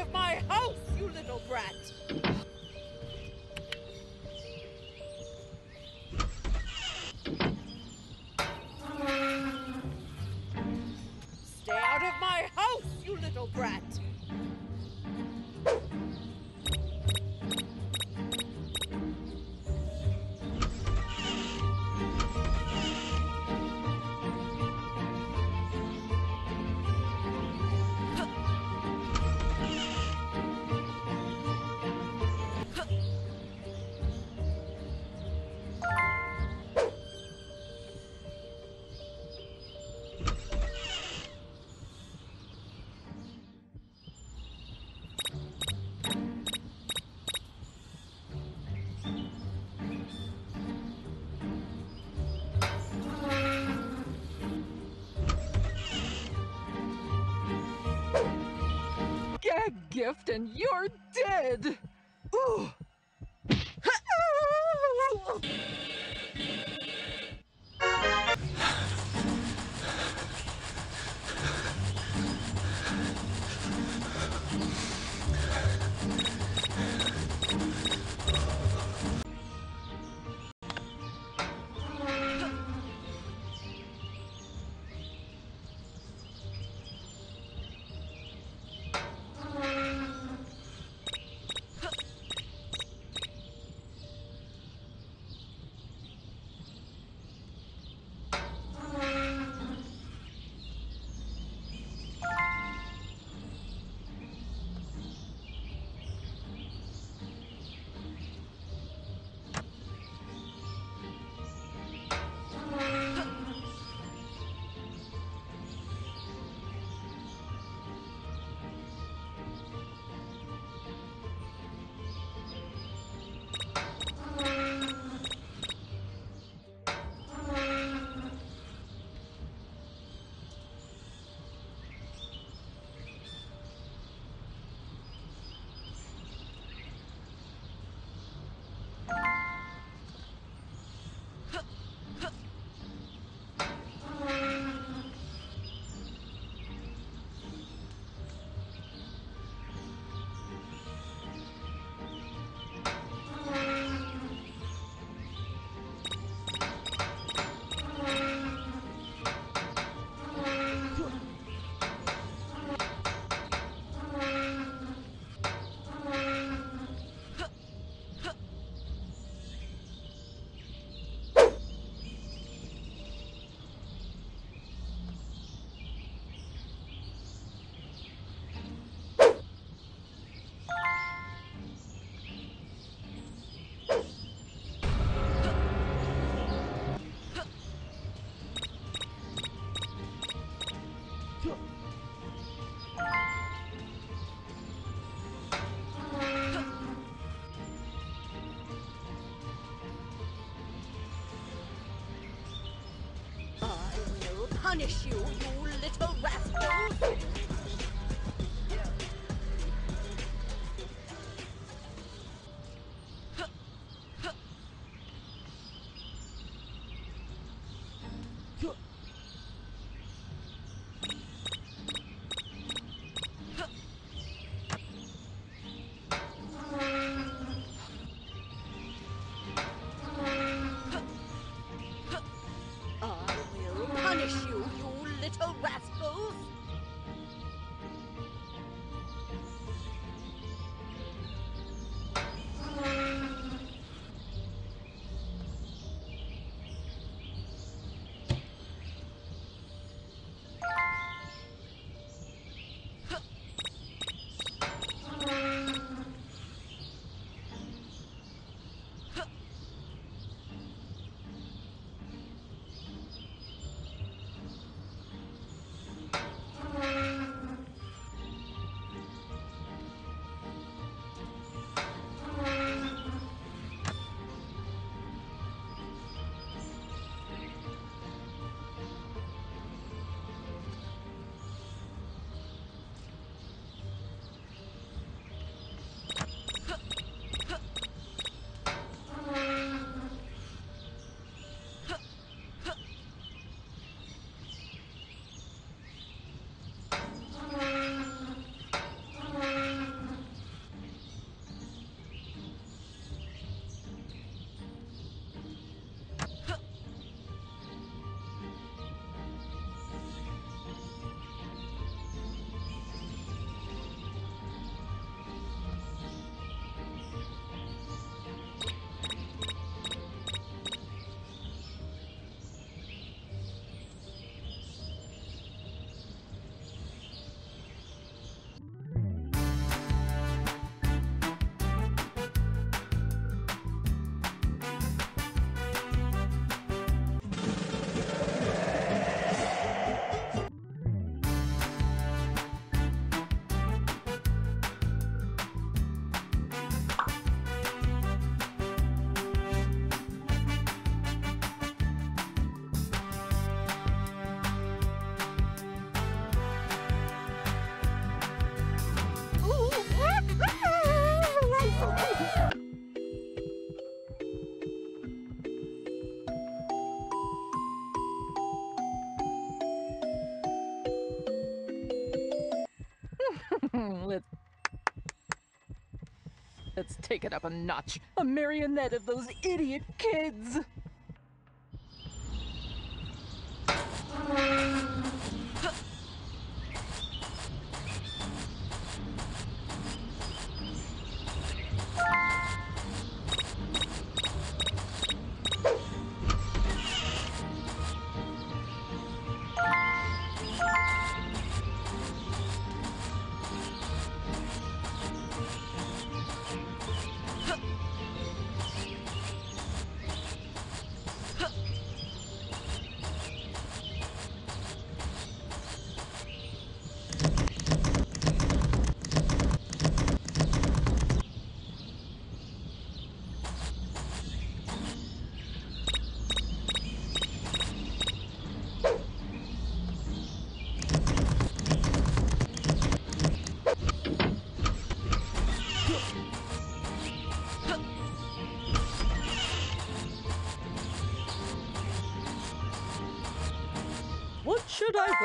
of my house, you little brat! gift and you're dead! Let's take it up a notch. A marionette of those idiot kids.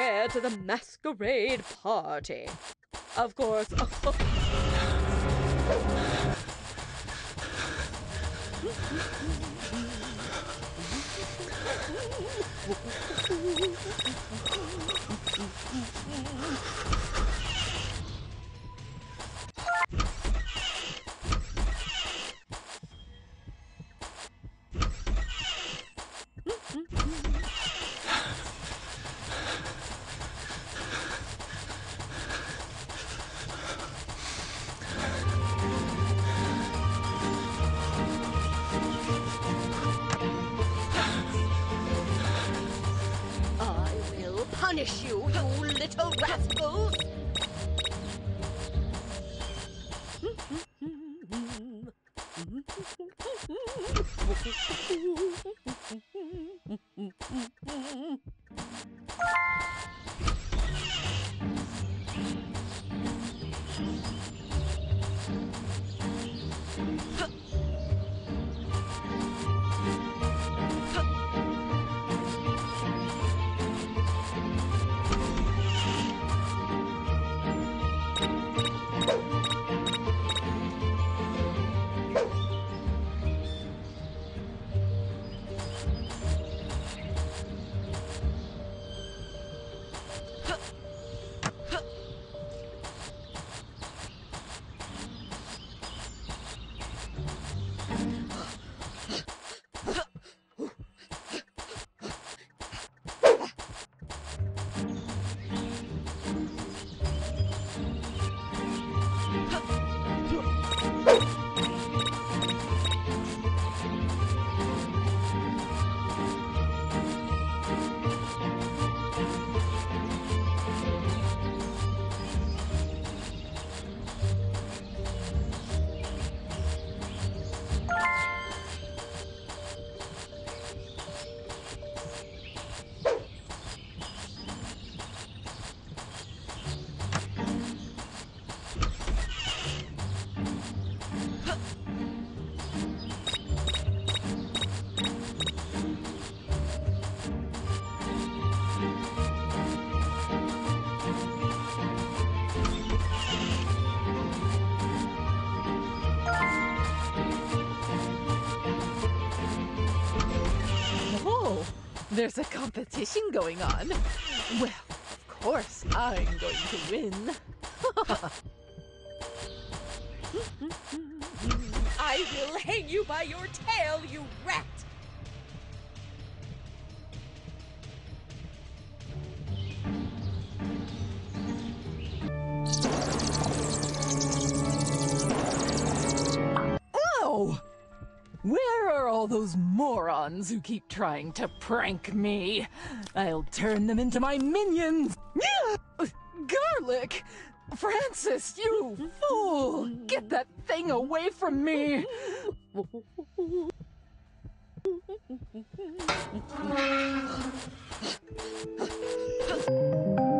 To the masquerade party? Of course. you, you little rascals! There's a competition going on. Well, of course, I'm going to win. I will hang you by your tail, you rat! Oh! Where are all those morons who keep trying to prank me? I'll turn them into my minions! Garlic! Francis, you fool! Get that thing away from me!